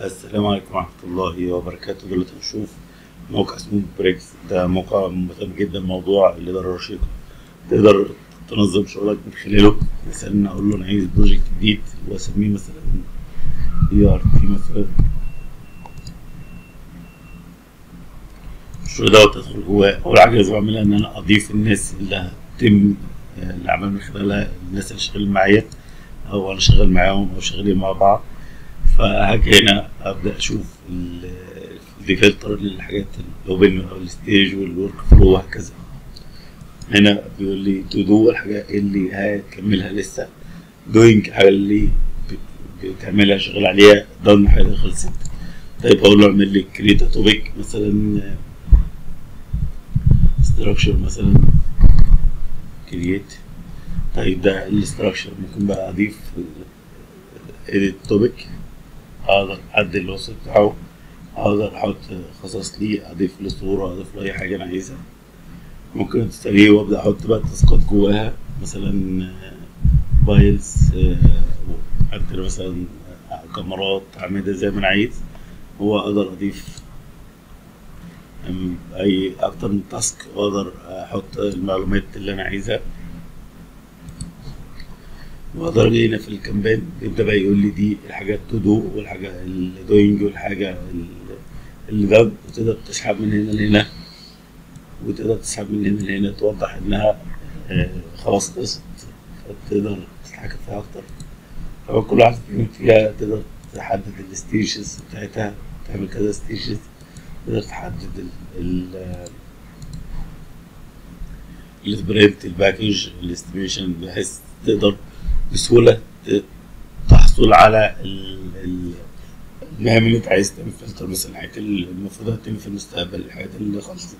السلام عليكم ورحمة الله وبركاته. دلوقتي هنشوف موقع اسمه بريكس ده موقع مهتم جدا بموضوع الإدارة الرشيقة. تقدر تنظم شغلك من خلاله. مثلا أقول له أنا عايز project جديد وأسميه مثلا ART مثلا. المشروع دوت أدخل جواه أول حاجة لازم أعملها إن أنا أضيف الناس اللي هتم الأعمال من خلالها الناس اللي شغالين معايا أو أنا شغال معاهم أو شغالين مع بعض. فهاجي هنا أبدأ أشوف ال default للحاجات ال open أو ال stage وال workflow وهكذا. هنا بيقول لي to do الحاجة اللي هتكملها لسه. doing حاجة اللي بتعملها شغال عليها done حاجة خلصت. طيب أقول له أعمل لي create topic مثلا structure مثلا. create طيب ده ال structure ممكن بقى أضيف edit topic أقدر اعدل الوصف بتاعه أقدر أحط خصائص ليه اضيف له صورة اضيف له أي حاجة أنا عايزها. ممكن تستغيه وابدا أحط بقى task ات جواها مثلا files اعدل مثلا كاميرات اعملها زي ما أنا عايز. هو أقدر أضيف أي أكتر من task وأقدر أحط المعلومات اللي أنا عايزها. واقدر أجي هنا في ال kanban. يبدأ بقى يقول لي دي الحاجات to do والحاجة ال doing والحاجة اللي done وتقدر تسحب من هنا لهنا وتقدر تسحب من هنا لهنا توضح إنها آه خلاص خلصت فتقدر تتحكم فيها أكتر. طبعا كل واحد فيها تقدر تحدد ال stages بتاعتها تعمل كذا stages تقدر تحدد ال ال sprint ال package ال estimation بحيث تقدر بسهولة تحصل على المهام اللي انت عايز تعمل فلتر مثلا الحاجات اللي المفروض هتتم في المستقبل الحاجات اللي خلصت.